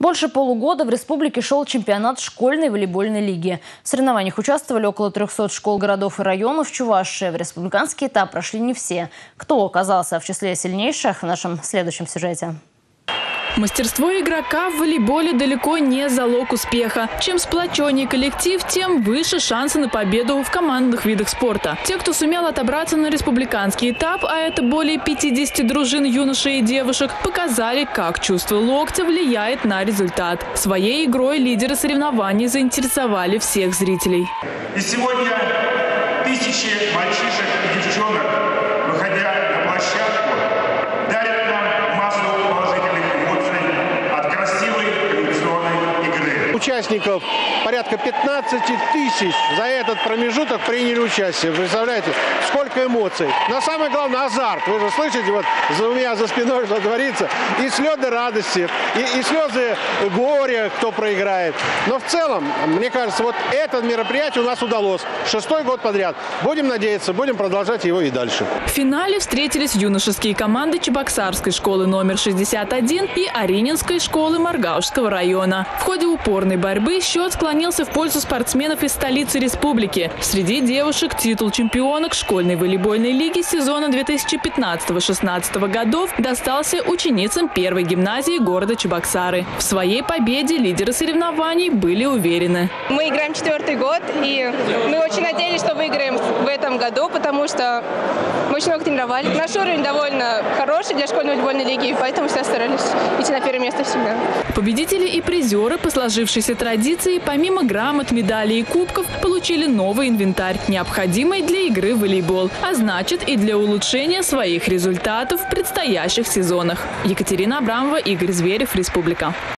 Больше полугода в республике шел чемпионат школьной волейбольной лиги. В соревнованиях участвовали около 300 школ, городов и районов Чувашии. В республиканский этап прошли не все. Кто оказался в числе сильнейших в нашем следующем сюжете. Мастерство игрока в волейболе далеко не залог успеха. Чем сплоченнее коллектив, тем выше шансы на победу в командных видах спорта. Те, кто сумел отобраться на республиканский этап, а это более 50 дружин юношей и девушек, показали, как чувство локтя влияет на результат. Своей игрой лидеры соревнований заинтересовали всех зрителей. И сегодня тысячи мальчишек и девчонок, Участников порядка 15 тысяч за этот промежуток приняли участие. Представляете, сколько эмоций. Но самое главное азарт. Вы же слышите, вот за у меня за спиной что творится. И слезы радости, и, и слезы горя, кто проиграет. Но в целом, мне кажется, вот это мероприятие у нас удалось. Шестой год подряд. Будем надеяться, будем продолжать его и дальше. В финале встретились юношеские команды Чебоксарской школы номер 61 и Арининской школы Маргаушского района. В ходе упорной борьбы счет склонился в пользу спортсменов из столицы республики. Среди девушек титул чемпионок школьной волейбольной лиги сезона 2015-16 годов достался ученицам первой гимназии города Чебоксары. В своей победе лидеры соревнований были уверены. Мы играем четвертый год, и мы очень надеялись, что выиграем в этом году, потому что мы очень много тренировали. Наш уровень довольно хороший для школьной волейбольной лиги, поэтому все старались идти на первое место всегда. Победители и призеры по сложившейся традиции, помимо грамот, медалей и кубков, получили новый инвентарь, необходимый для игры в волейбол, а значит и для улучшения своих результатов в предстоящих сезонах. Екатерина Абрамова, Игорь Зверев, Республика.